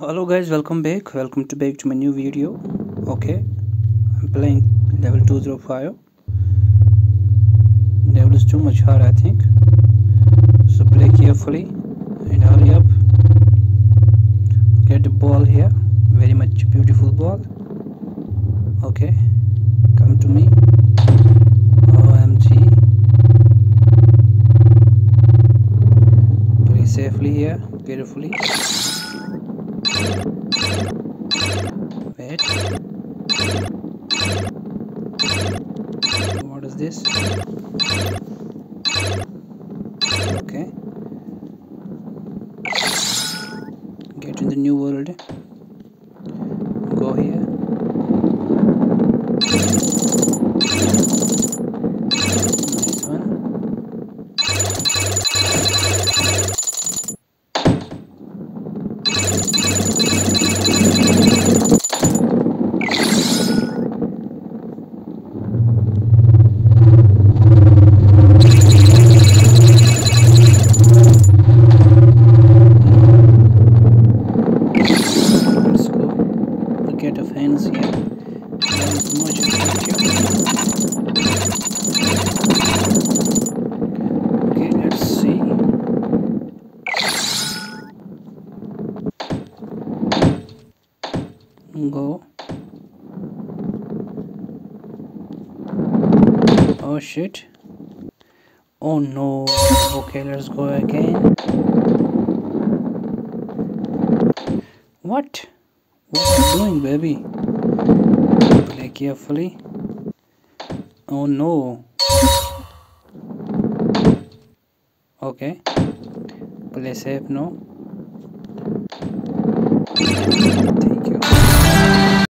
hello guys welcome back. Welcome to back to my new video. Okay i'm playing level 205 level is too much hard i think. So play carefully and hurry up. Get the ball here. Very much beautiful ball. Okay come to me. Omg play safely here carefully wait. What is this? Okay. Get in the new world. Go here at the fans here. Much okay let's see. Go. Oh shit. Oh no. Okay let's go again. What what you doing, baby? Play carefully. Oh no. Okay. Play safe now.